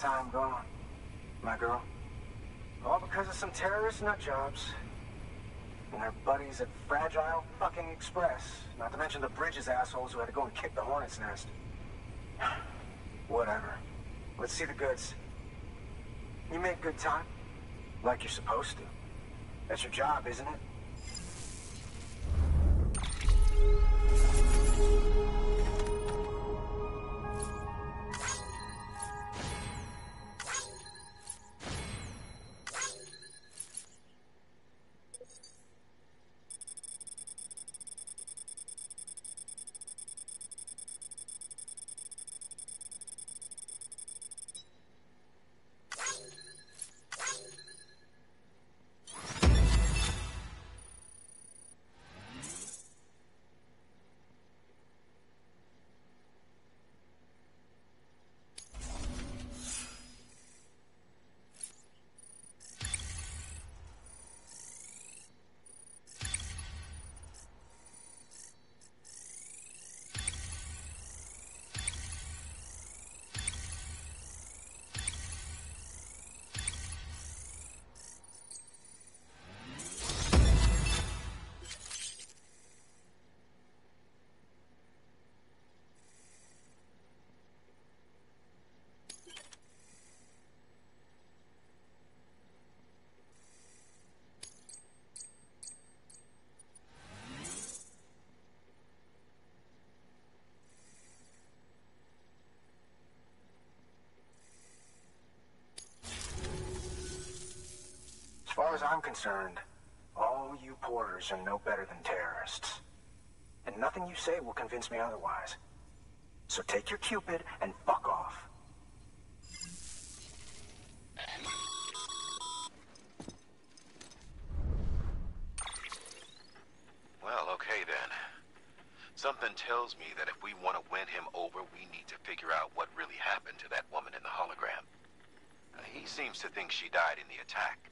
Time gone, my girl. All because of some terrorist nut jobs. And their buddies at Fragile fucking Express. Not to mention the Bridges assholes who had to go and kick the hornet's nest. Whatever. Let's see the goods. You make good time. Like you're supposed to. That's your job, isn't it? Concerned, all you porters are no better than terrorists. And nothing you say will convince me otherwise. So take your Q-pid and fuck off. Well, okay then. Something tells me that if we want to win him over, we need to figure out what really happened to that woman in the hologram. He seems to think she died in the attack.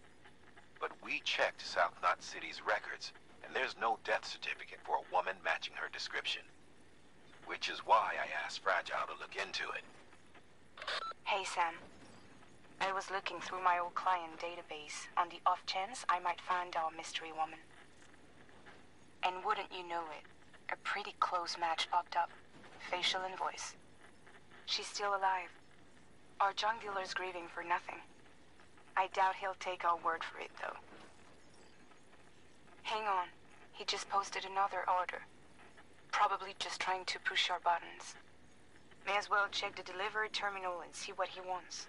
But we checked South Knot City's records, and there's no death certificate for a woman matching her description. Which is why I asked Fragile to look into it. Hey, Sam. I was looking through my old client database on the off chance I might find our mystery woman. And wouldn't you know it, a pretty close match popped up. Facial and voice. She's still alive. Our junk dealer's grieving for nothing. I doubt he'll take our word for it, though. Hang on. He just posted another order. Probably just trying to push our buttons. May as well check the delivery terminal and see what he wants.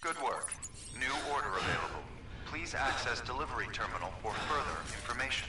Good work. New order available. Please access delivery terminal for further information.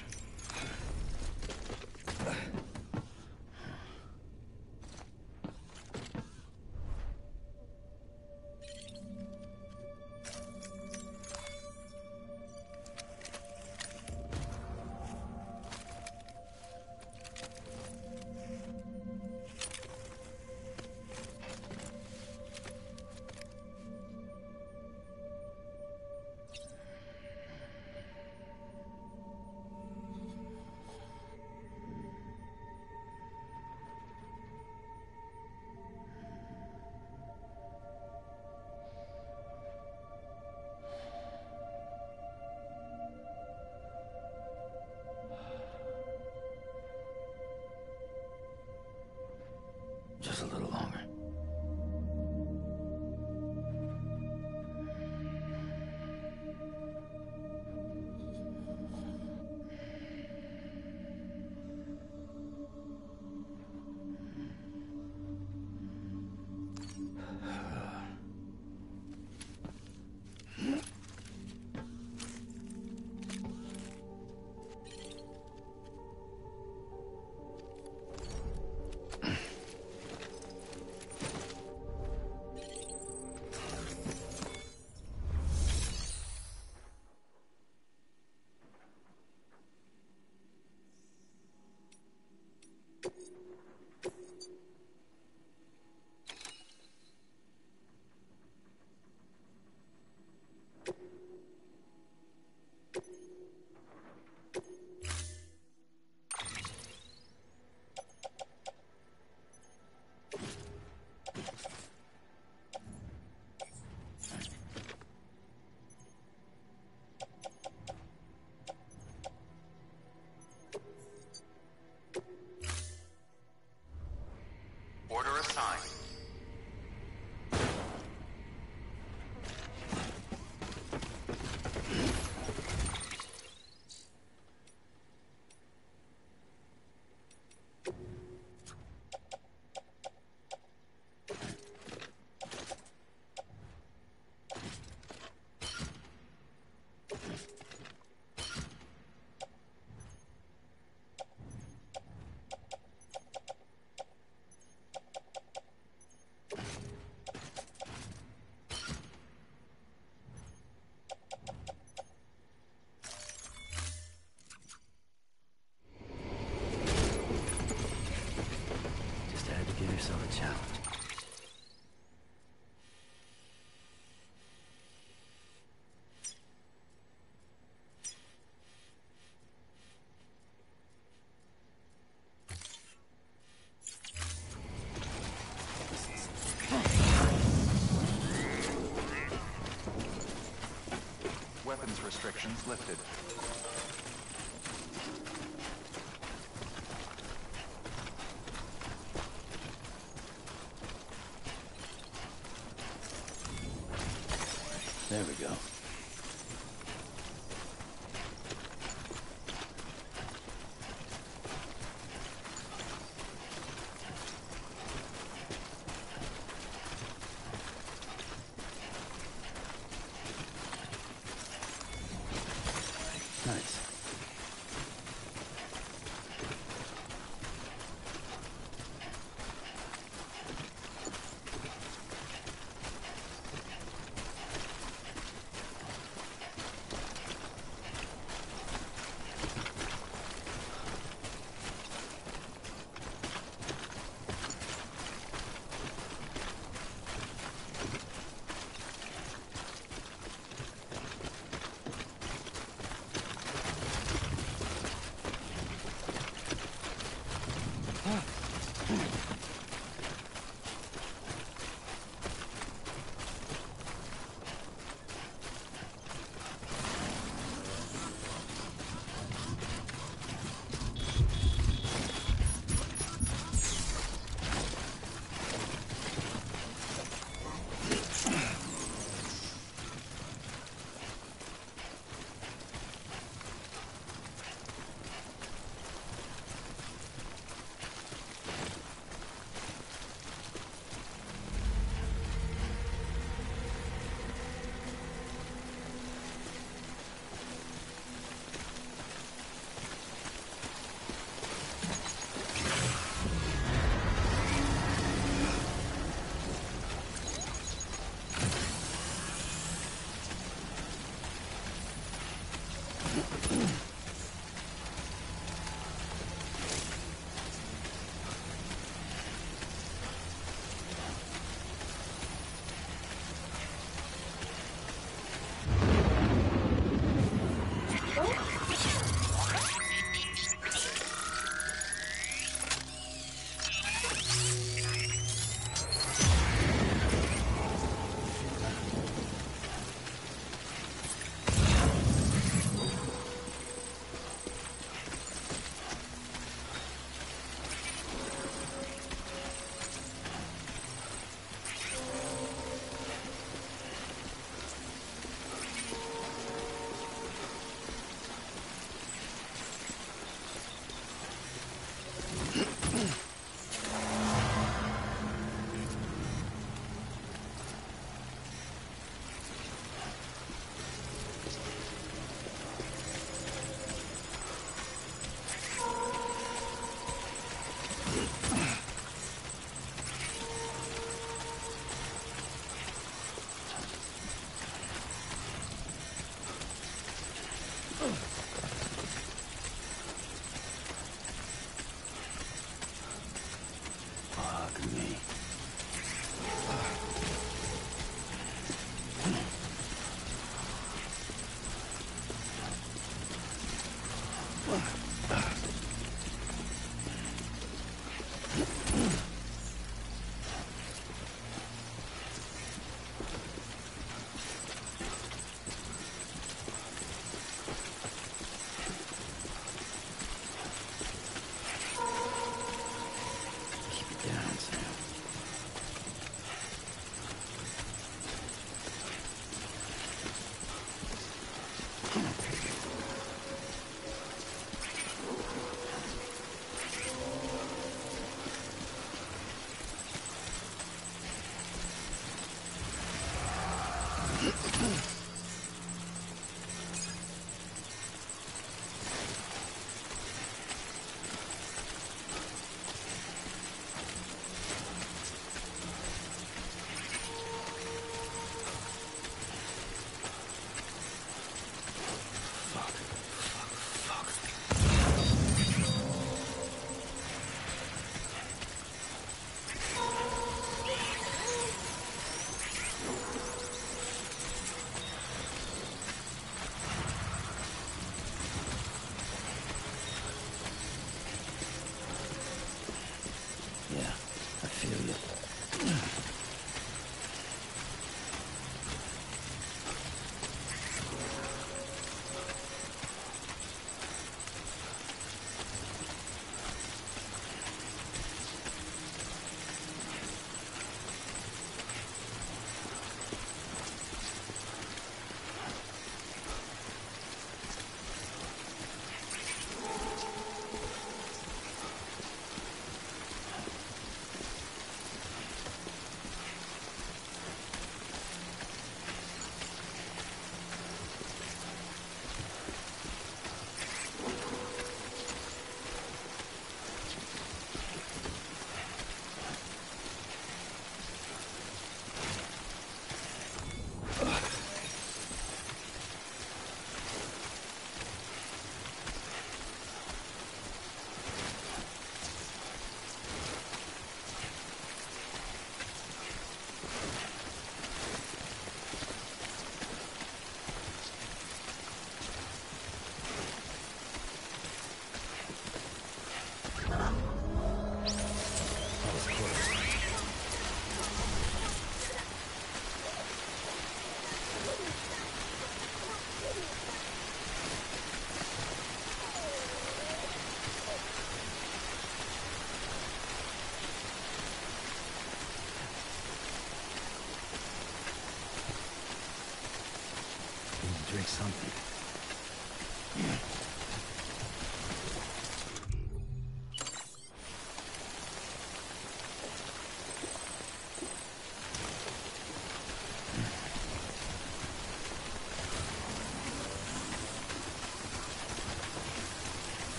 Restrictions lifted.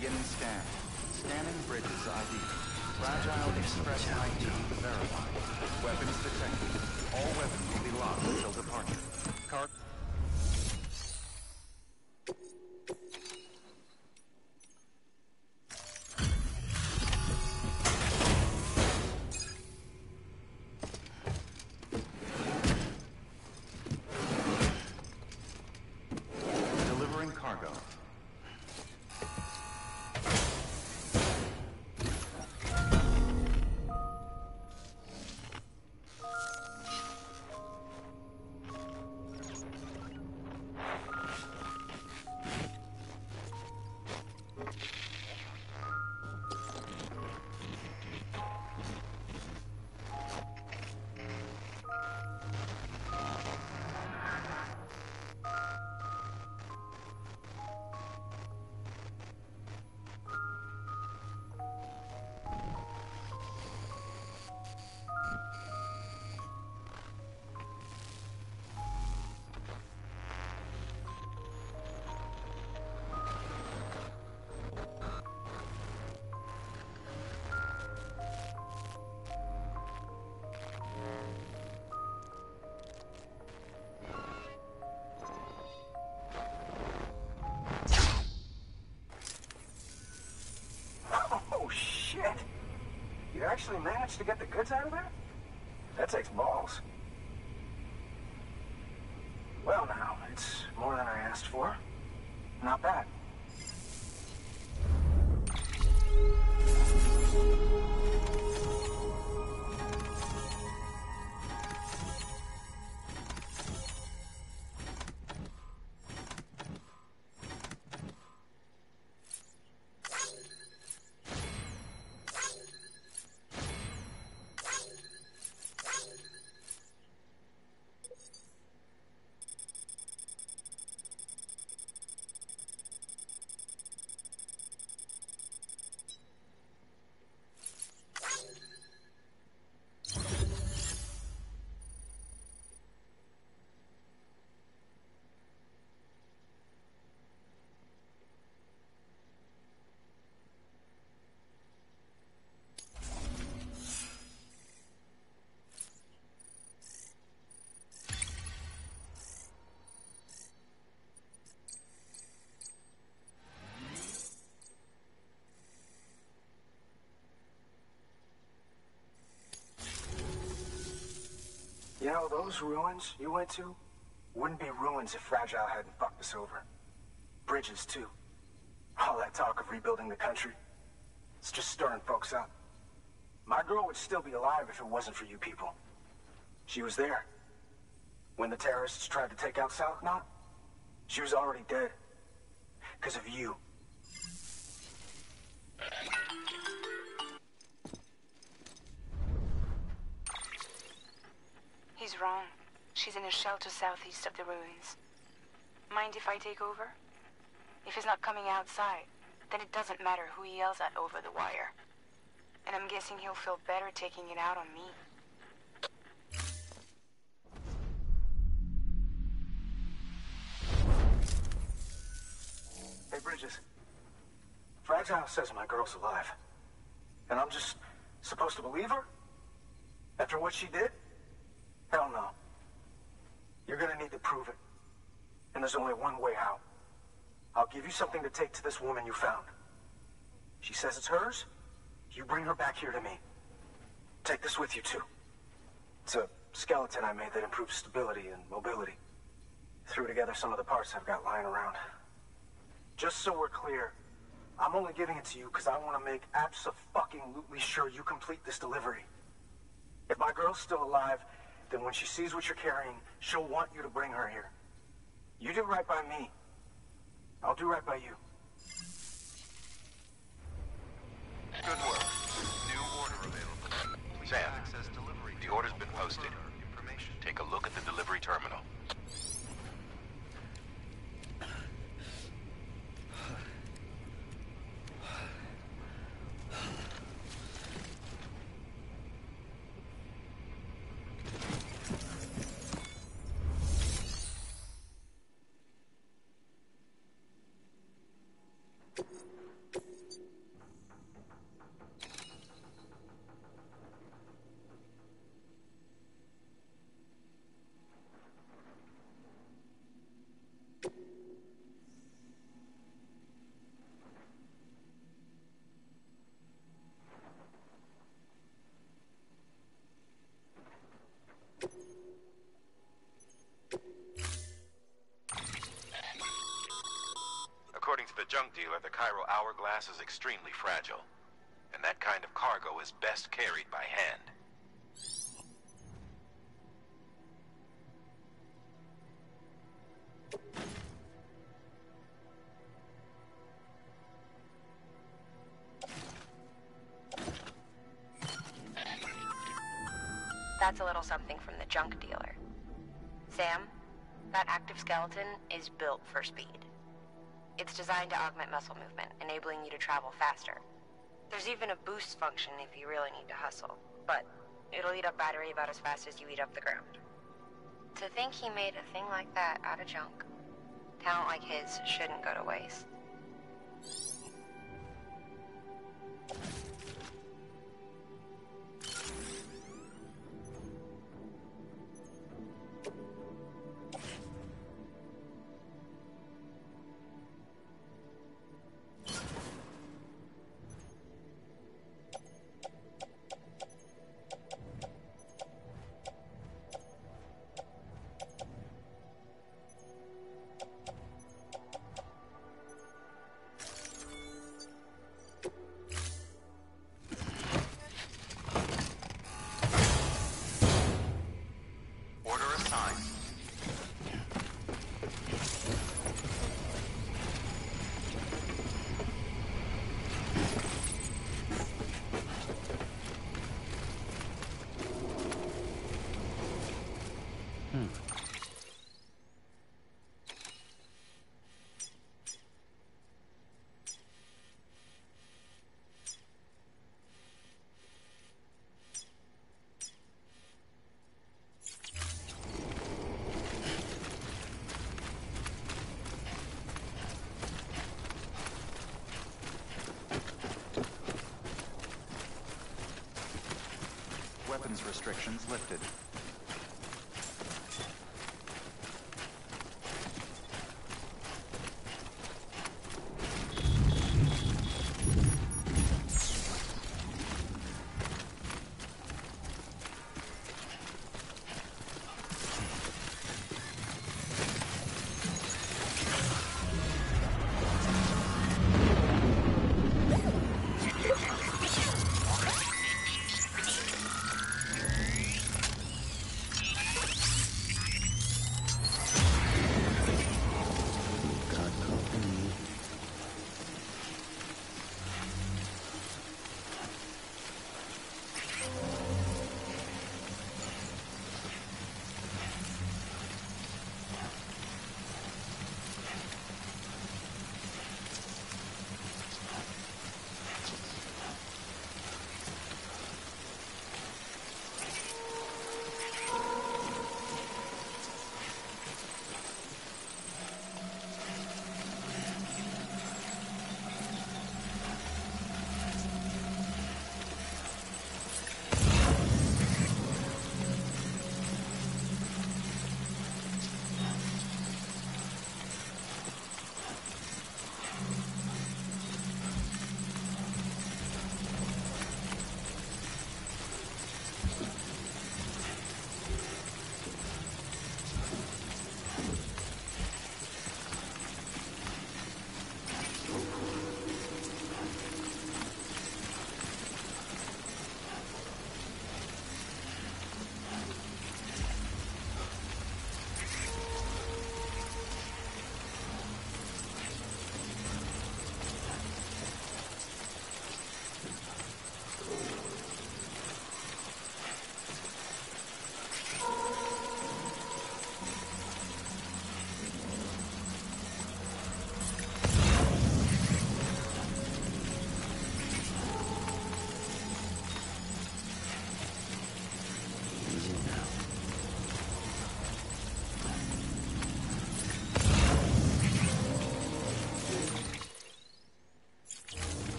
Beginning scan. Scanning bridges ID. Fragile Express ID verified. Weapons detected. All weapons will be locked until departure. Actually managed to get the goods out of there? That takes balls. Those ruins you went to wouldn't be ruins if Fragile hadn't fucked us over. Bridges, too. All that talk of rebuilding the country, it's just stirring folks up. My girl would still be alive if it wasn't for you people. She was there. When the terrorists tried to take out South Knot, she was already dead. Because of you. He's wrong. She's in a shelter southeast of the ruins. Mind if I take over? If he's not coming outside, then it doesn't matter who he yells at over the wire. And I'm guessing he'll feel better taking it out on me. Hey, Bridges. Fragile says my girl's alive. And I'm just supposed to believe her? After what she did? Hell no. You're gonna need to prove it. And there's only one way out. I'll give you something to take to this woman you found. She says it's hers. You bring her back here to me. Take this with you, too. It's a skeleton I made that improves stability and mobility. Threw together some of the parts I've got lying around. Just so we're clear, I'm only giving it to you because I want to make absolutely sure you complete this delivery. If my girl's still alive, then when she sees what you're carrying, she'll want you to bring her here. You do right by me. I'll do right by you. Good work. New order available. Sam, the order's been posted. Take a look at the delivery terminal. According to the junk dealer, the chiral hourglass is extremely fragile. And that kind of cargo is best carried by hand. That's a little something from the junk dealer. Sam, that active skeleton is built for speed. It's designed to augment muscle movement, enabling you to travel faster. There's even a boost function if you really need to hustle, but it'll eat up battery about as fast as you eat up the ground. To think he made a thing like that out of junk. Talent like his shouldn't go to waste. Restrictions lifted.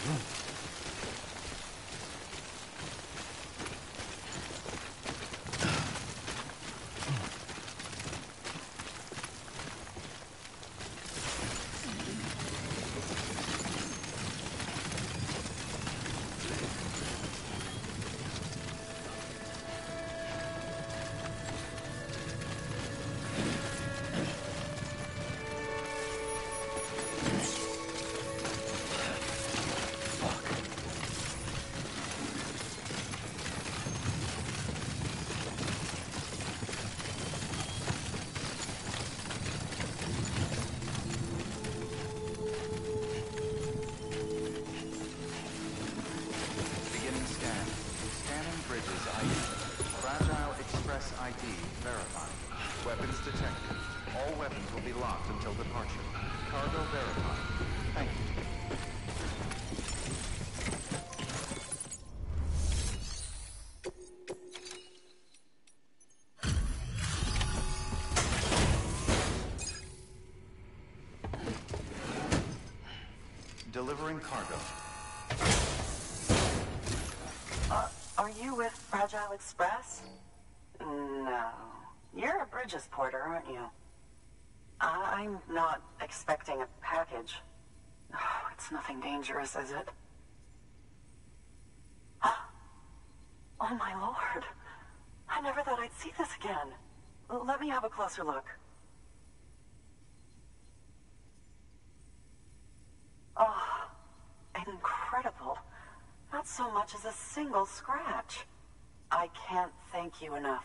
Mm. Cargo. Are you with Fragile Express? No. You're a Bridges porter, aren't you? I'm not expecting a package. Oh, it's nothing dangerous, is it? Oh my lord. I never thought I'd see this again. Let me have a closer look. Oh. Not so much as a single scratch. I can't thank you enough.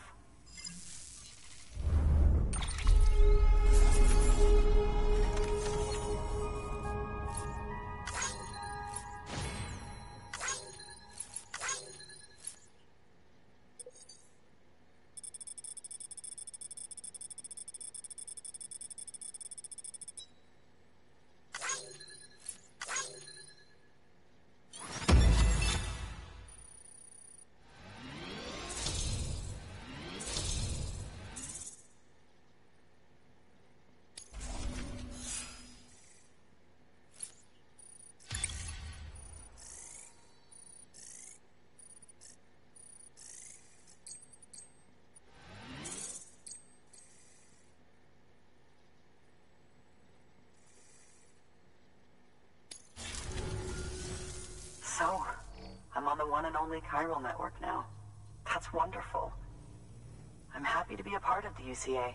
One and only chiral network now. That's wonderful. I'm happy to be a part of the UCA.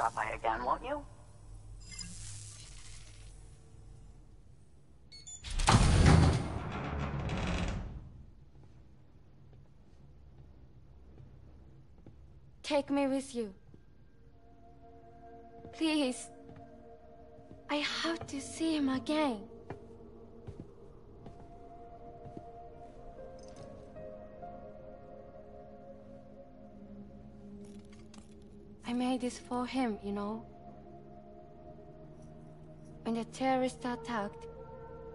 Drop by again, won't you? Take me with you. Please. I have to see him again. I made this for him, you know. When the terrorists attacked,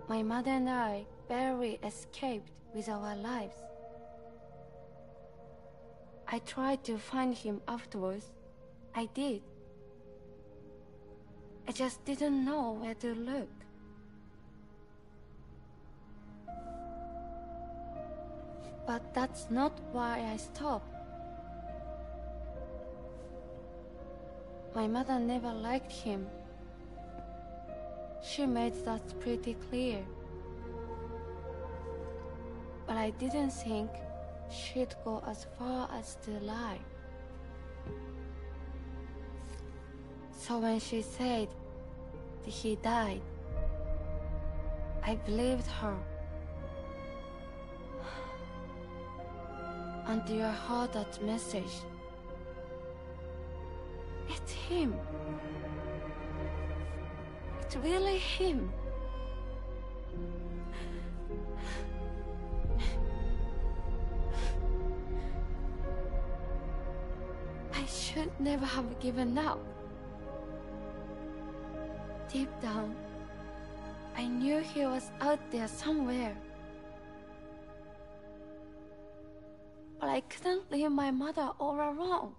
my mother and I barely escaped with our lives. I tried to find him afterwards. I did. I just didn't know where to look. But that's not why I stopped. My mother never liked him. She made that pretty clear. But I didn't think she'd go as far as to lie. So when she said that he died, I believed her. Until I heard that message. It's him. It's really him. I should never have given up. Deep down, I knew he was out there somewhere. But I couldn't leave my mother all alone.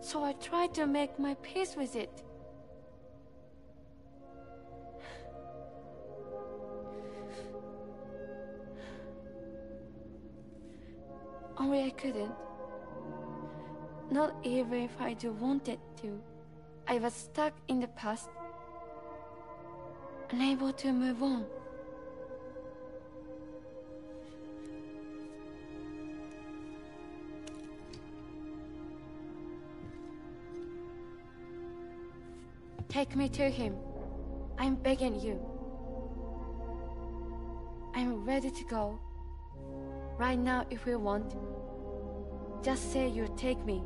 So I tried to make my peace with it. Only I couldn't. Not even if I do wanted to. I was stuck in the past, unable to move on. Take me to him. I'm begging you. I'm ready to go. Right now, if you want. Just say you'll take me.